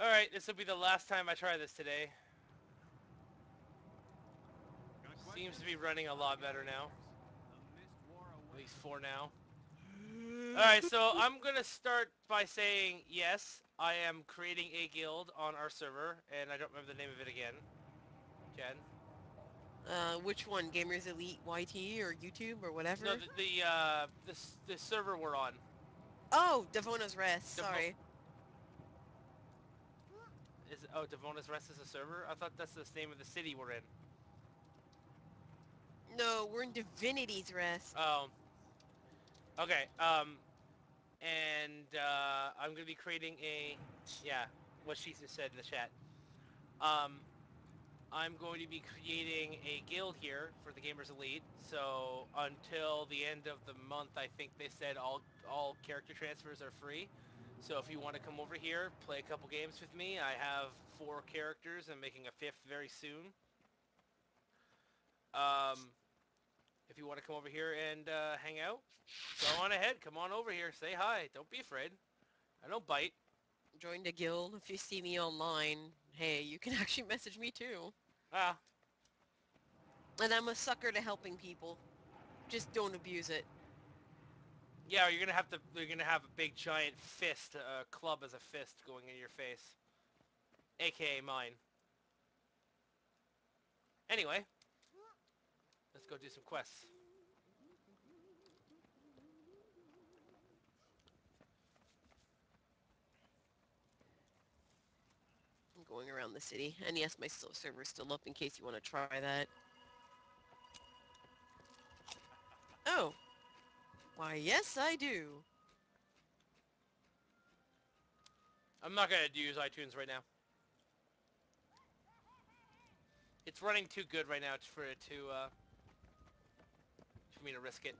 Alright, this will be the last time I try this today. Seems to be running a lot better now. At least for now. Alright, so I'm gonna start by saying yes, I am creating a guild on our server, and I don't remember the name of it again. Jen? Uh, which one? Gamers Elite YT or YouTube or whatever? No, the, the, uh, the, the server we're on. Oh, Devona's Rest. Devo- Sorry. Is oh Devona's Rest is a server? I thought that's the name of the city we're in. No, we're in Divinity's Reach. Oh. Okay, um, and, uh, I'm gonna be creating a, yeah, what she just said in the chat. Um, I'm going to be creating a guild here for the Gamers Elite, so until the end of the month, I think they said all, all character transfers are free. So if you want to come over here, play a couple games with me, I have four characters, I'm making a fifth very soon. Um, if you want to come over here and uh, hang out, go on ahead. Come on over here. Say hi. Don't be afraid. I don't bite. Join the guild. If you see me online, hey, you can actually message me too. Ah, And I'm a sucker to helping people. Just don't abuse it. Yeah. You're gonna have to. You're gonna have a big giant fist, a club as a fist, going in your face, aka mine. Anyway, let's go do some quests. I'm going around the city. And yes, my server's still up in case you want to try that. Why, yes, I do. I'm not gonna use iTunes right now. It's running too good right now for it to uh, for me to risk it.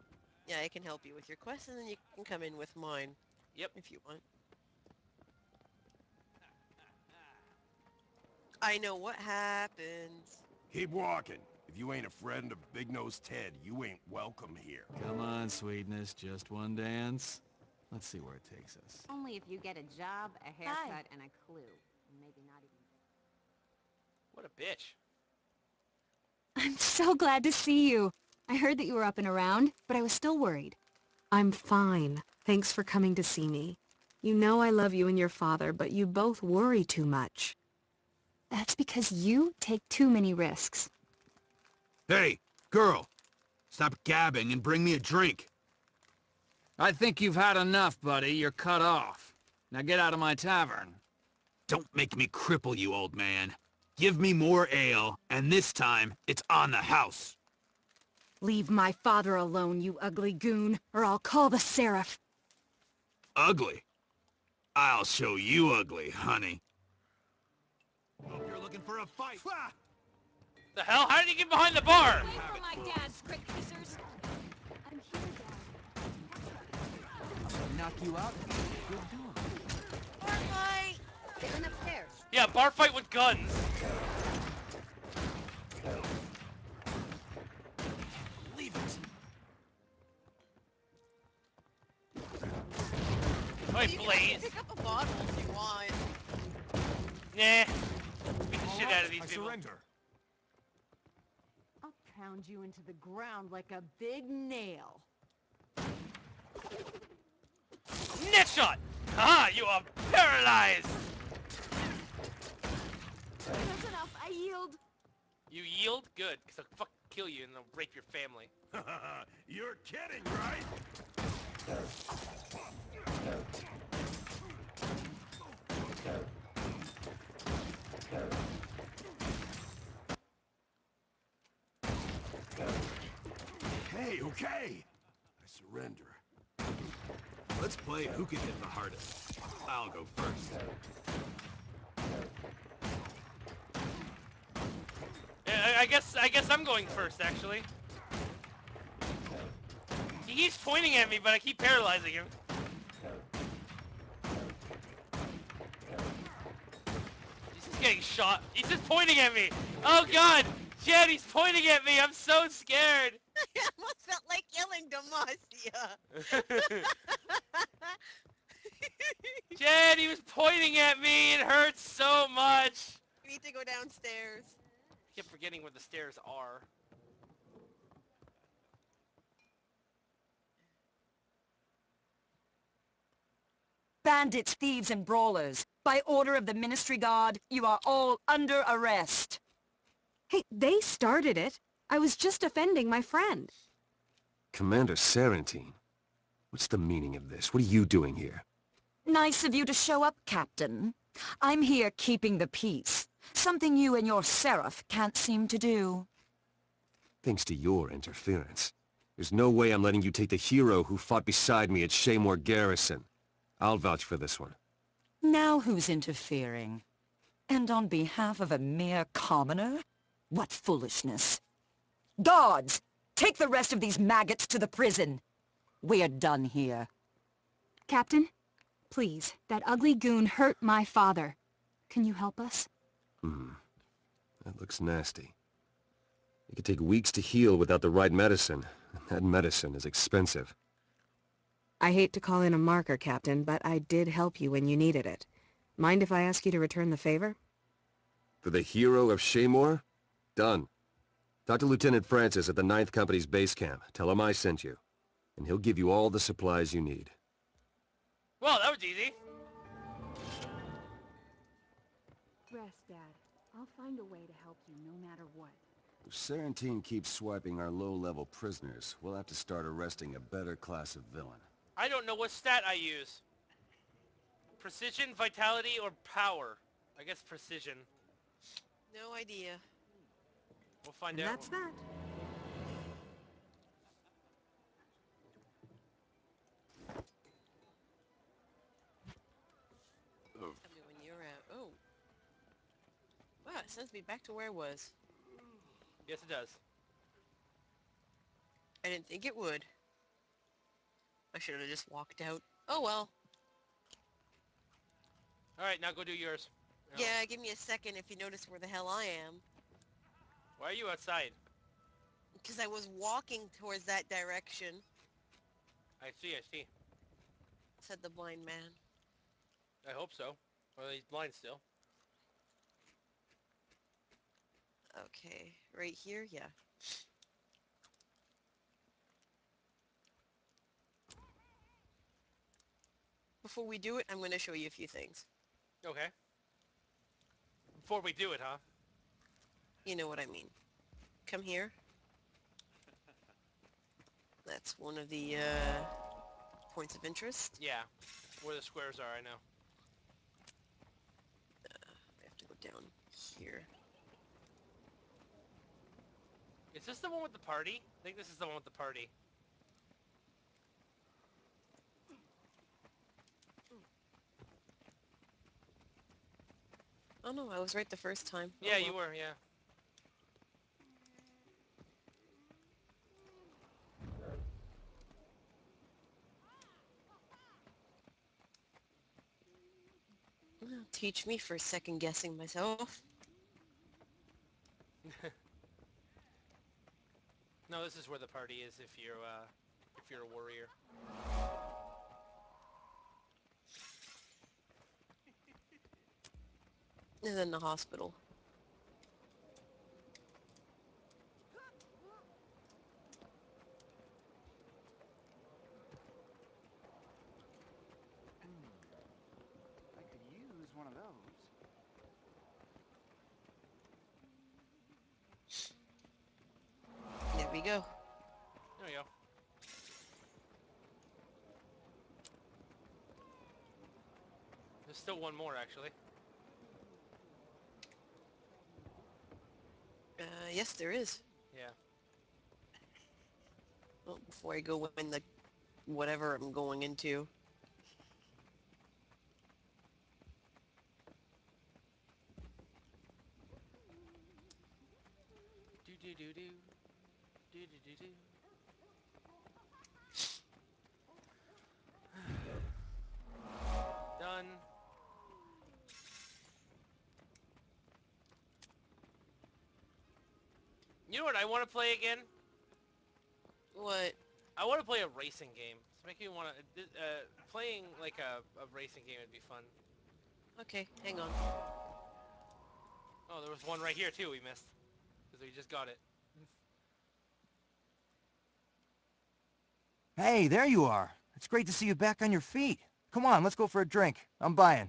Yeah, I can help you with your quest, and then you can come in with mine. Yep. If you want. I know what happens. Keep walking. If you ain't a friend of Big Nose Ted, you ain't welcome here. Come on, sweetness, just one dance. Let's see where it takes us. Only if you get a job, a haircut, and a clue. And maybe not even... What a bitch. I'm so glad to see you. I heard that you were up and around, but I was still worried. I'm fine. Thanks for coming to see me. You know I love you and your father, but you both worry too much. That's because you take too many risks. Hey, girl! Stop gabbing and bring me a drink. I think you've had enough, buddy. You're cut off. Now get out of my tavern. Don't make me cripple you, old man. Give me more ale, and this time, it's on the house. Leave my father alone, you ugly goon, or I'll call the Seraph. Ugly? I'll show you ugly, honey. Hope you're looking for a fight. The hell? How did you get behind the bar? For my dad's quick kissers! I'm here, Dad. Knock you out? Good doing. Fight! They went upstairs. Yeah, bar fight with guns. Leave it. Hey, You Blaze. pick up a bottle if you want. Nah. Beat the shit out of these I people. surrender. I'll pound you into the ground like a big nail. Net shot! Haha, you are paralyzed! That's enough, I yield. You yield? Good, because I'll fuck kill you and I'll rape your family. You're kidding, right? Okay, okay. I surrender. Let's play who can hit the hardest. I'll go first. I, I guess I guess I'm going first, actually. He keeps pointing at me, but I keep paralyzing him. He's just getting shot. He's just pointing at me. Oh god! Jen, he's pointing at me. I'm so scared. I almost felt Demacia. Jen, he was pointing at me. It hurts so much. We need to go downstairs. I keep forgetting where the stairs are. Bandits, thieves, and brawlers. By order of the Ministry Guard, you are all under arrest. Hey, they started it. I was just defending my friend. Commander Sarantine. What's the meaning of this? What are you doing here? Nice of you to show up, Captain. I'm here keeping the peace. Something you and your Seraph can't seem to do. Thanks to your interference. There's no way I'm letting you take the hero who fought beside me at Shaymore Garrison. I'll vouch for this one. Now who's interfering? And on behalf of a mere commoner? What foolishness. Guards! Take the rest of these maggots to the prison. We're done here. Captain, please, that ugly goon hurt my father. Can you help us? Hmm. That looks nasty. It could take weeks to heal without the right medicine. and That medicine is expensive. I hate to call in a marker, Captain, but I did help you when you needed it. Mind if I ask you to return the favor? For the hero of Shaymore? Done. Talk to Lieutenant Francis at the 9th Company's base camp. Tell him I sent you. And he'll give you all the supplies you need. Well, that was easy. Rest, Dad. I'll find a way to help you no matter what. If Sarantine keeps swiping our low-level prisoners, we'll have to start arresting a better class of villain. I don't know what stat I use. Precision, vitality, or power? I guess precision. No idea. We'll find And out. that's that. Oh. Tell me when you're out. Oh. Wow, it sends me back to where I was. Yes, it does. I didn't think it would. I should have just walked out. Oh well. All right, now go do yours. No. Yeah, give me a second if you notice where the hell I am. Why are you outside? Because I was walking towards that direction, I see, I see. said the blind man. I hope so. Or he's blind still. Okay, right here, yeah. Before we do it, I'm going to show you a few things. Okay. Before we do it, huh? You know what I mean. Come here. That's one of the uh, points of interest. Yeah. Where the squares are, I know. I have to go down here. Is this the one with the party? I think this is the one with the party. Oh no, I was right the first time. Oh, Yeah, you were, yeah. Well, Teach me for second guessing myself. No, this is where the party is if you're, uh, if you're a warrior. And then the hospital. I could use one of those. There we go. There we go. There's still one more, actually. Uh, yes, there is. Yeah. Well, before I go in the whatever I'm going into. Do do do do. Do do do do. You know what I want to play again? What? I want to play a racing game. It's making me want to. Uh, playing like a, a racing game would be fun. Okay, hang on. Oh, there was one right here too. We missed because we just got it. Hey, there you are. It's great to see you back on your feet. Come on, let's go for a drink. I'm buying.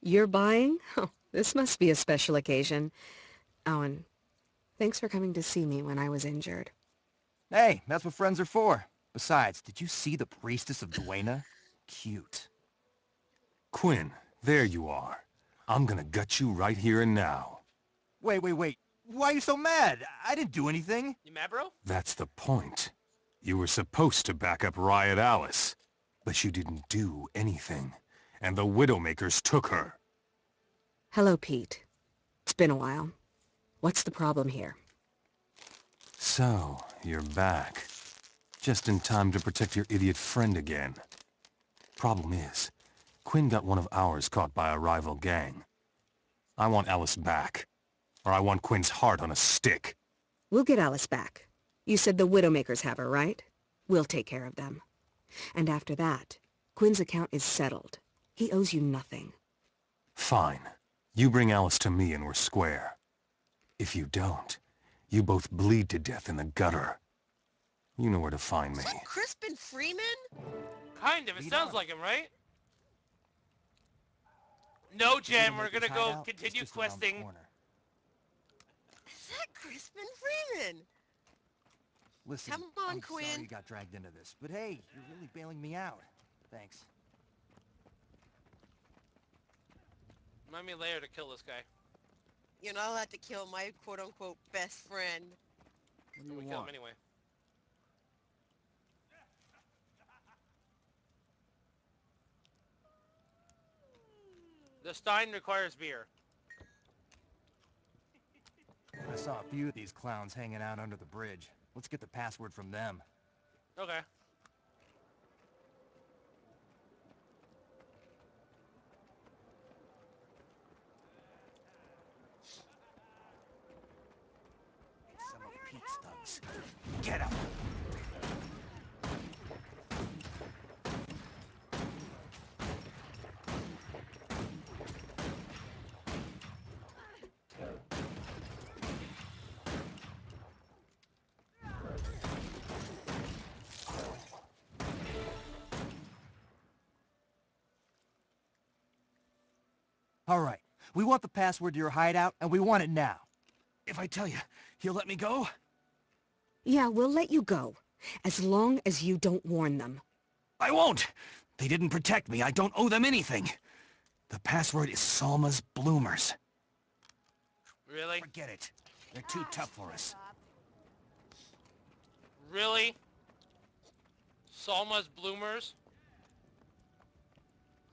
You're buying? Oh, this must be a special occasion. Owen, thanks for coming to see me when I was injured. Hey, that's what friends are for. Besides, did you see the priestess of Dwayna? Cute. Quinn, there you are. I'm gonna gut you right here and now. Wait, wait, wait. Why are you so mad? I didn't do anything. You mad, bro? That's the point. You were supposed to back up Riot Alice, but you didn't do anything. And the Widowmakers took her. Hello, Pete. It's been a while. What's the problem here? So, you're back. Just in time to protect your idiot friend again. Problem is, Quinn got one of ours caught by a rival gang. I want Alice back, or I want Quinn's heart on a stick. We'll get Alice back. You said the Widowmakers have her, right? We'll take care of them. And after that, Quinn's account is settled. He owes you nothing. Fine. You bring Alice to me and we're square. If you don't, you both bleed to death in the gutter. You know where to find me. Is that Crispin Freeman? Kind of. It Lead sounds on. like him, right? No, Jen. We're gonna go hideout continue just questing. Is that Crispin Freeman? Listen, Come on, I'm Quinn. sorry you got dragged into this, but hey, you're really bailing me out. Thanks. Remind me later to kill this guy. You're not allowed to kill my quote-unquote best friend. What do you gonna kill him anyway. The Stein requires beer. I saw a few of these clowns hanging out under the bridge. Let's get the password from them. Okay. Get up. All right. We want the password to your hideout, and we want it now. If I tell you, you'll let me go? Yeah, we'll let you go. As long as you don't warn them. I won't! They didn't protect me. I don't owe them anything. The password is Salma's Bloomers. Really? Forget it. They're too tough for us. Really? Salma's Bloomers?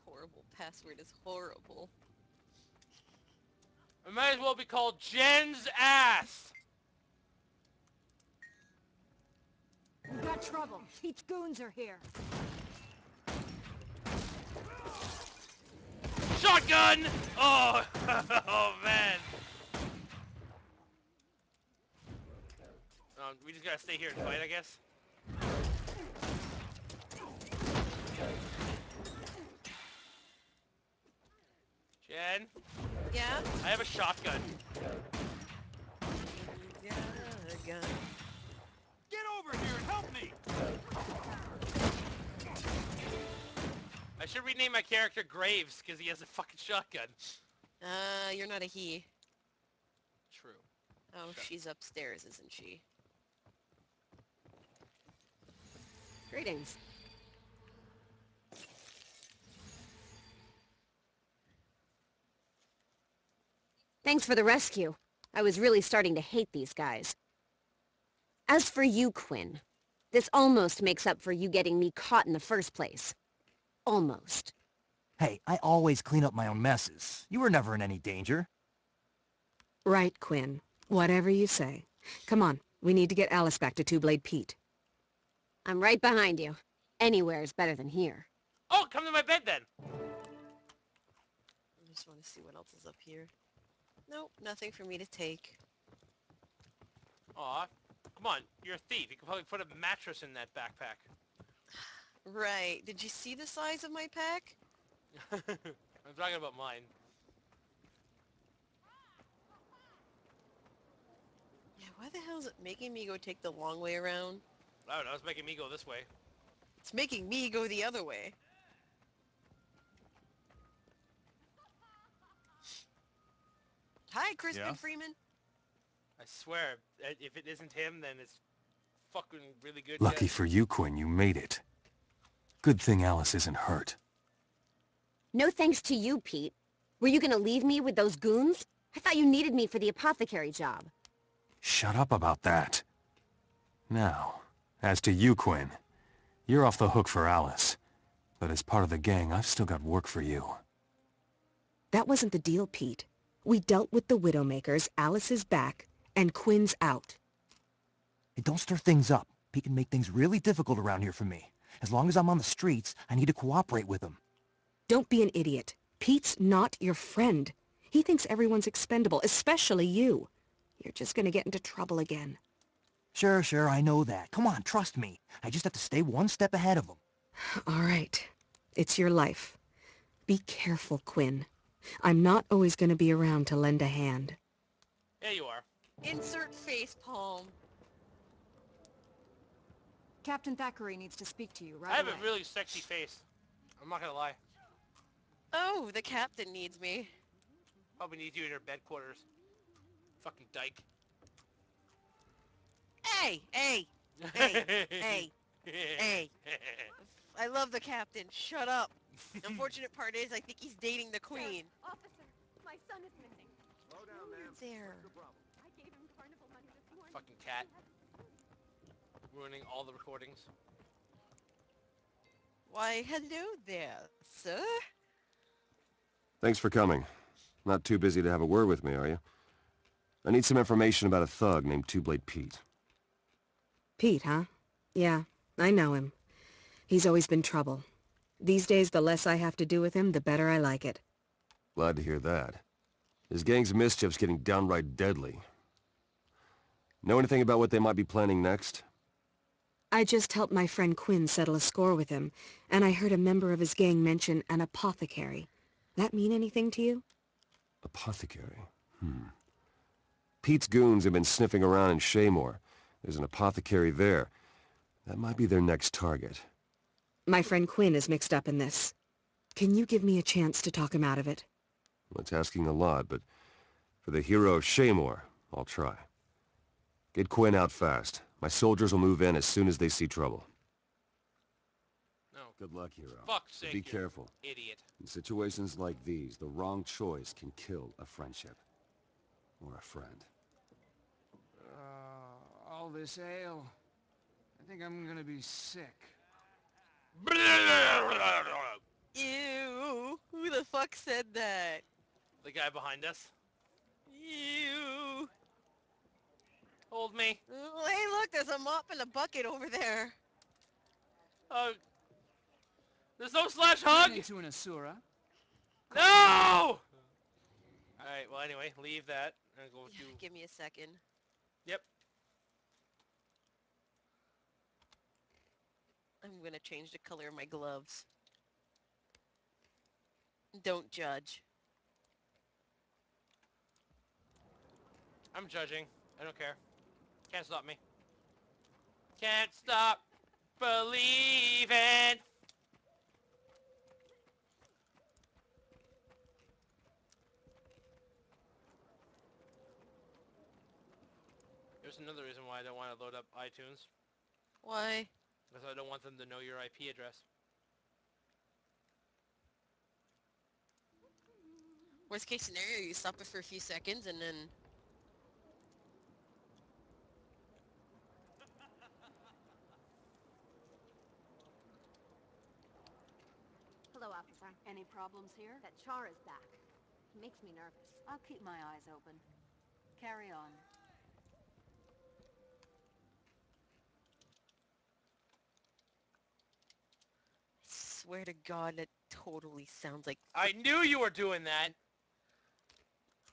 Horrible password is horrible. It might as well be called Jen's ass. We've got trouble. Pete's goons are here. Shotgun! Oh, oh man. Um, we just gotta stay here and fight, I guess. Jen, Yeah? I have a shotgun. You got a gun. Get over here and help me! I should rename my character Graves because he has a fucking shotgun. Uh, you're not a he. True. Oh, Shut- she's upstairs, isn't she? Greetings. Thanks for the rescue. I was really starting to hate these guys. As for you, Quinn, this almost makes up for you getting me caught in the first place. Almost. Hey, I always clean up my own messes. You were never in any danger. Right, Quinn. Whatever you say. Come on, we need to get Alice back to Two-Blade Pete. I'm right behind you. Anywhere is better than here. Oh, come to my bed then. I just want to see what else is up here. Nope, nothing for me to take. Aw, come on, you're a thief. You can probably put a mattress in that backpack. Right. Did you see the size of my pack? I'm talking about mine. Yeah, why the hell is it making me go take the long way around? I don't know, it's making me go this way. It's making me go the other way. Hi, Crispin Yeah? Freeman. I swear, if it isn't him, then it's fucking really good. Lucky guess. for you, Quinn, you made it. Good thing Alice isn't hurt. No thanks to you, Pete. Were you gonna leave me with those goons? I thought you needed me for the apothecary job. Shut up about that. Now, as to you, Quinn. You're off the hook for Alice. But as part of the gang, I've still got work for you. That wasn't the deal, Pete. We dealt with the Widowmakers, Alice is back, and Quinn's out. Hey, don't stir things up. Pete can make things really difficult around here for me. As long as I'm on the streets, I need to cooperate with him. Don't be an idiot. Pete's not your friend. He thinks everyone's expendable, especially you. You're just gonna get into trouble again. Sure, sure, I know that. Come on, trust me. I just have to stay one step ahead of him. All right. It's your life. Be careful, Quinn. I'm not always gonna be around to lend a hand. Yeah, you are. Insert face palm. Captain Thackeray needs to speak to you right I have away. a really sexy face. I'm not gonna lie. Oh, the captain needs me. Probably needs you in your bed quarters. Fucking dyke. Hey, hey, hey, hey, hey. I love the captain. Shut up. Unfortunate part is I think he's dating the queen. Officer, my son is missing. There. I gave him carnival money this morning. Fucking cat. Ruining all the recordings. Why, hello there, sir. Thanks for coming. Not too busy to have a word with me, are you? I need some information about a thug named Two-Blade Pete. Pete, huh? Yeah, I know him. He's always been trouble. These days, the less I have to do with him, the better I like it. Glad to hear that. His gang's mischief's getting downright deadly. Know anything about what they might be planning next? I just helped my friend Quinn settle a score with him, and I heard a member of his gang mention an apothecary. That mean anything to you? Apothecary. Hmm. Pete's goons have been sniffing around in Shaymore. There's an apothecary there. That might be their next target. My friend Quinn is mixed up in this. Can you give me a chance to talk him out of it? That's asking a lot, but for the hero of Shaymore, I'll try. Get Quinn out fast. My soldiers will move in as soon as they see trouble. No. Good luck, hero. Fuck's But sake, be careful. Idiot. In situations like these, the wrong choice can kill a friendship. Or a friend. Uh, all this ale. I think I'm gonna be sick. Ew. Who the fuck said that? The guy behind us. Ew. Hold me. Hey, look, there's a mop and a bucket over there. Uh, there's no slash Turn hug. into an Asura. No. All right. Well, anyway, leave that and go Yeah, do. give me a second. Yep. I'm gonna change the color of my gloves. Don't judge. I'm judging. I don't care. Can't stop me. Can't stop believing. There's another reason why I don't want to load up iTunes. Why? Because I don't want them to know your IP address. Worst case scenario, you stop it for a few seconds and then... Hello, officer. Any problems here? That char is back. It makes me nervous. I'll keep my eyes open. Carry on. swear to God, that totally sounds like... I knew you were doing that.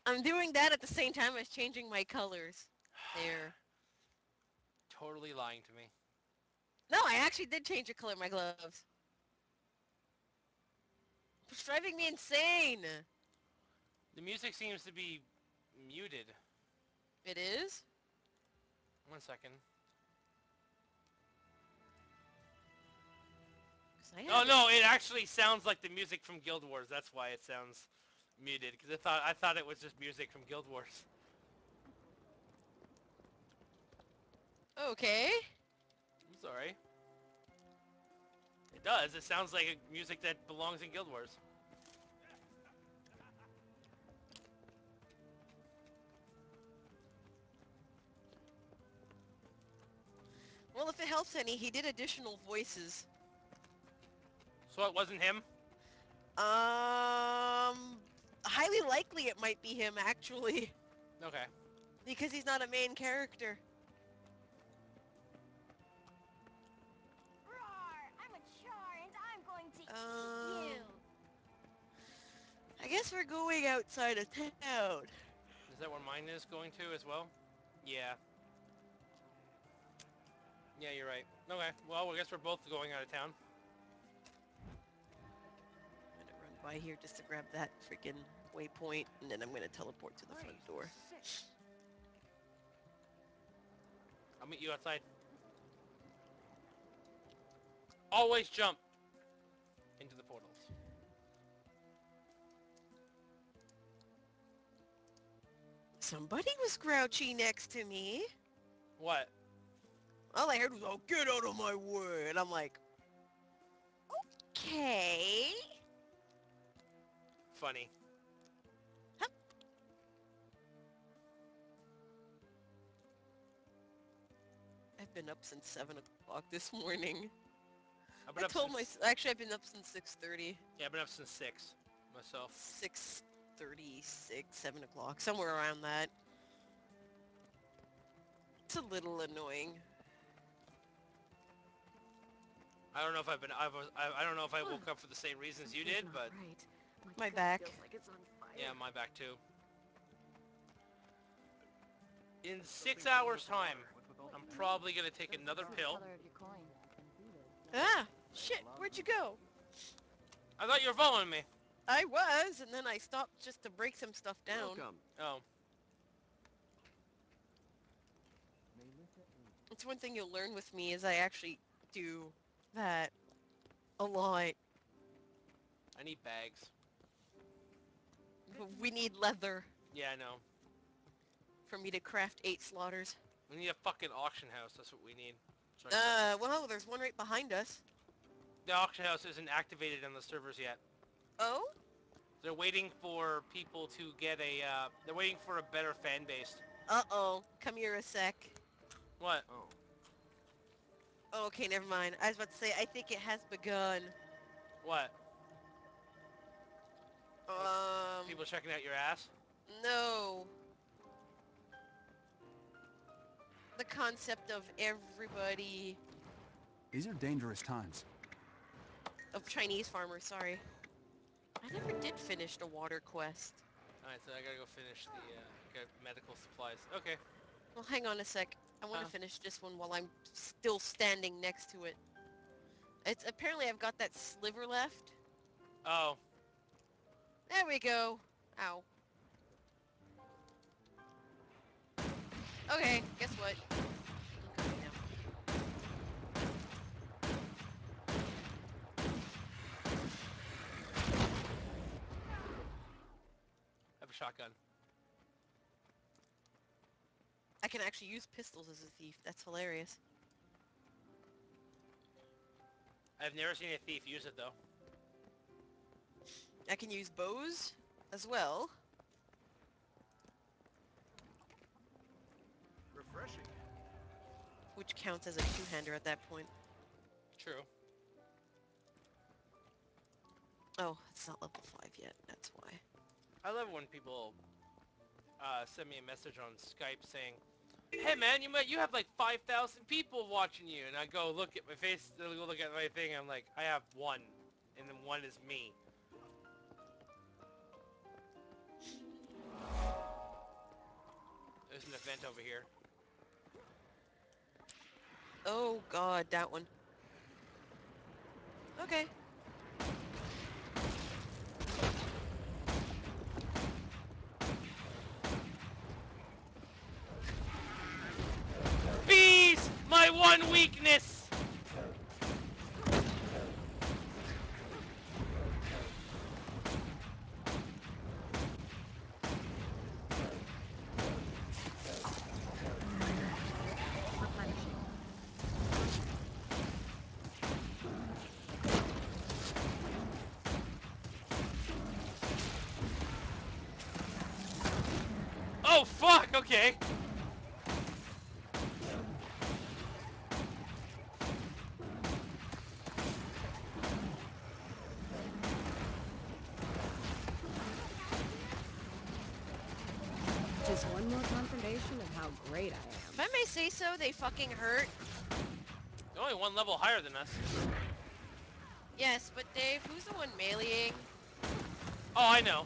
I'm doing that at the same time as changing my colors. There. Totally lying to me. No, I actually did change the color of my gloves. It's driving me insane. The music seems to be muted. It is? One second. Oh no, it actually sounds like the music from Guild Wars. That's why it sounds muted. Because I thought I thought it was just music from Guild Wars. Okay. I'm sorry. It does. It sounds like a music that belongs in Guild Wars. Well, if it helps any, he did additional voices. So it wasn't him? Um, highly likely it might be him, actually. Okay. Because he's not a main character. Um! I guess we're going outside of town. Is that where mine is going to as well? Yeah. Yeah, you're right. Okay. Well, I guess we're both going out of town. I'm gonna run by here just to grab that freaking waypoint, and then I'm gonna teleport to the front door. I'll meet you outside. Always jump into the portals. Somebody was grouchy next to me. What? All I heard was, oh, get out of my way. And I'm like, okay. Funny. I've been up since 7 o'clock this morning. I've been I up told my... since, Actually, I've been up since 6.30. Yeah, I've been up since 6 myself. 6.36, 7 o'clock, somewhere around that. It's a little annoying. I don't know if I've been I was I, I don't know if I woke up for the same reasons you did, but Right. My gut back. feels like it's on fire. yeah, my back too. In 6 hours time, I'm probably going to take another pill. Color of your coin. Ah, shit, where'd you go? I thought you were following me. I was, and then I stopped just to break some stuff down. Welcome. Oh. It's one thing you'll learn with me is I actually do that a lot. I need bags. But we need leather Yeah, I know. for me to craft eight slaughters. We need a fucking auction house. That's what we need. So Uh, well, there's one right behind us. The auction house isn't activated on the servers yet. Oh? They're waiting for people to get a, uh, they're waiting for a better fan base. Uh-oh. Come here a sec. What? Oh, okay, never mind. I was about to say, I think it has begun. What? Um, People checking out your ass? no. The concept of everybody... These are dangerous times. Of Chinese farmers, sorry. I never did finish the water quest. Alright, so I gotta go finish the, uh, medical supplies. Okay. Well, hang on a sec. I want to Huh? finish this one while I'm still standing next to it. It's apparently I've got that sliver left. Oh. There we go. Ow. Okay, guess what? I'm coming now. I have a shotgun. I can actually use pistols as a thief. That's hilarious. I've never seen a thief use it though. I can use bows as well. Refreshing. Which counts as a two-hander at that point. True. Oh, it's not level 5 yet. That's why. I love when people uh, send me a message on Skype saying, "Hey man, you might you have like 5,000 people watching you," and I go look at my face, go look at my thing, I'm like, I have one, and then one is me. There's an event over here. Oh god, that one. Okay. Bees! My one weakness! Oh fuck, okay. Just one more confirmation of how great I am. If I may say so, they fucking hurt. They're only one level higher than us. Yes, but Dave, who's the one meleeing? Oh, I know.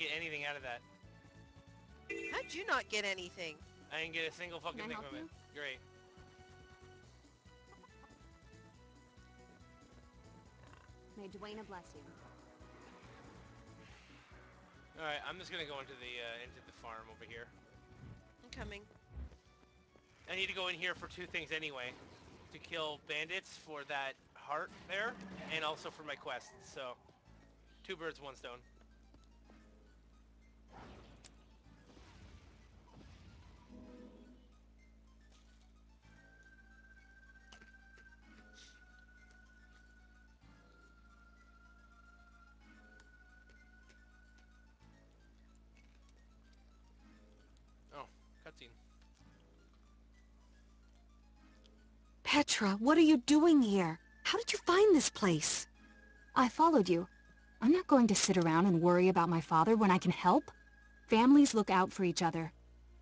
Get anything out of that. How'd you not get anything? I didn't get a single fucking Can thing help from it. Great. May Dwayna bless you. All right, I'm just gonna go into the uh, into the farm over here. I'm coming. I need to go in here for two things anyway. To kill bandits for that heart there, and also for my quest. So, two birds, one stone. Petra, what are you doing here? How did you find this place? I followed you. I'm not going to sit around and worry about my father when I can help. Families look out for each other.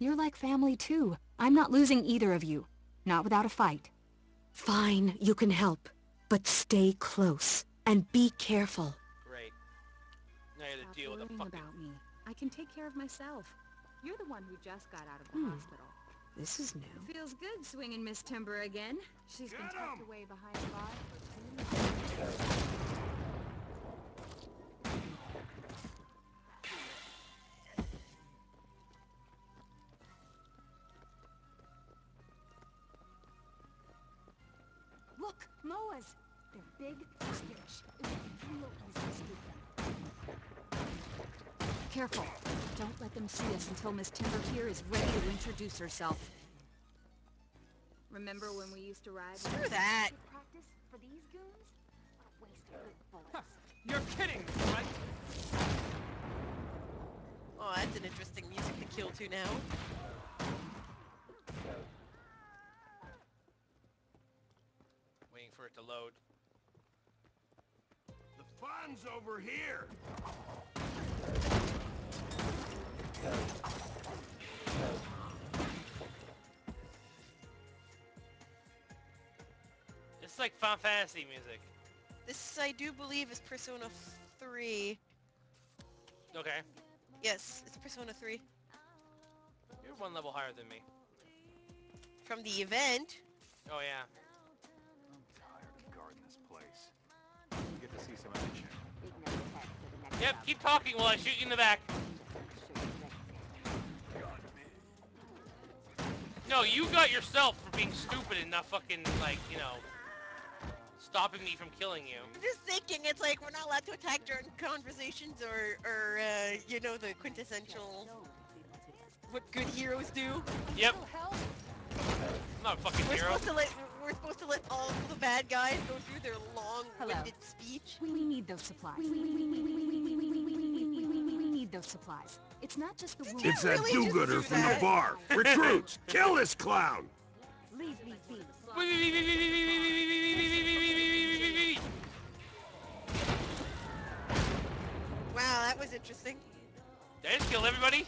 You're like family too. I'm not losing either of you. Not without a fight. Fine, you can help. But stay close. And be careful. Great. Now you have Stop to deal with a worrying fucking... about me. I can take care of myself. You're the one who just got out of the Hmm. hospital. This is new. Feels good swinging Miss Timber again. She's been Get tucked 'em! away behind a bar for too long. Look, moas. They're big, skittish. It would be real easy to spook them. Careful. Don't let them see us until Miss Timber here is ready to introduce herself. Remember when we used to ride? with Screw that. Good practice for these goons? What a waste of good bullets. You're kidding me, right? Oh, that's an interesting music to kill to now. Waiting for it to load. The fun's over here. It's like Final Fantasy music. This, I do believe, is Persona 3. Okay. Yes, it's Persona 3. You're one level higher than me. From the event. Oh yeah. To see some action. Big nose head for the next Yep, keep talking while I shoot you in the back. Shoot you next. No, you got yourself for being stupid and not fucking, like, you know, stopping me from killing you. I'm just thinking, it's like we're not allowed to attack during conversations or, or uh, you know, the quintessential what good heroes do. Yep. I'm not a fucking We're hero. supposed to let we're supposed to let all the bad guys go through their long-winded speech? We need those supplies. We need those supplies. It's not just the wolves. It's that do-gooder from the bar. Recruits, kill this clown! Leave, me be. Wow, that was interesting. Did I just kill everybody?